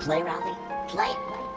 Play, Raleigh? Play?